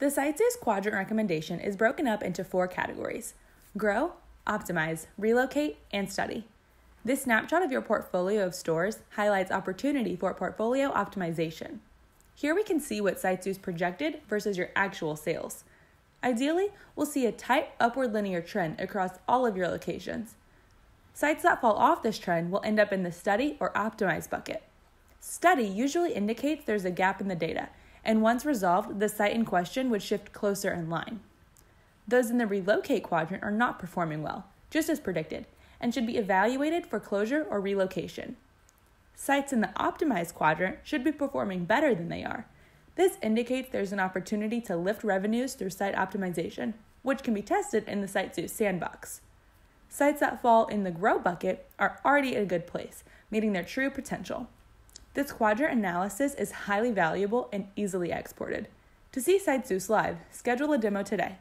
The SiteZeus quadrant recommendation is broken up into four categories grow, optimize, relocate, and study. This snapshot of your portfolio of stores highlights opportunity for portfolio optimization. Here we can see what SiteZeus projected versus your actual sales. Ideally, we'll see a tight upward linear trend across all of your locations. Sites that fall off this trend will end up in the study or optimize bucket. Study usually indicates there's a gap in the data and once resolved, the site in question would shift closer in line. Those in the relocate quadrant are not performing well, just as predicted, and should be evaluated for closure or relocation. Sites in the optimized quadrant should be performing better than they are. This indicates there's an opportunity to lift revenues through site optimization, which can be tested in the SiteZeus sandbox. Sites that fall in the grow bucket are already at a good place, meeting their true potential. This quadrant analysis is highly valuable and easily exported. To see SiteZeus live, schedule a demo today.